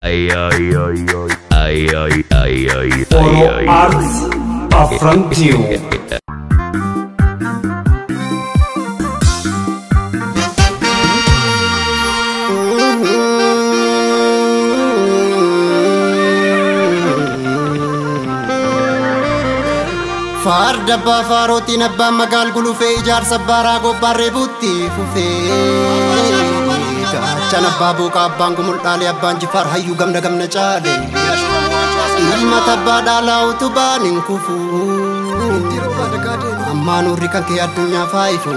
Ay, ay, ay, ay, ay, ay, ay, ay, ay, affront you. Farda abbaa faarootiin abbaan gulufee ijaarsa baaraa gobbaarree buutti fufee. Jechaan babu booqaa abbaan gumul'aalee abbaan jifaar hayyuu gamna gamna caale. Namata abbaa dhaalaa utubaan hin kufu. Ammaa nuurri kan kee addunyaa faayifu.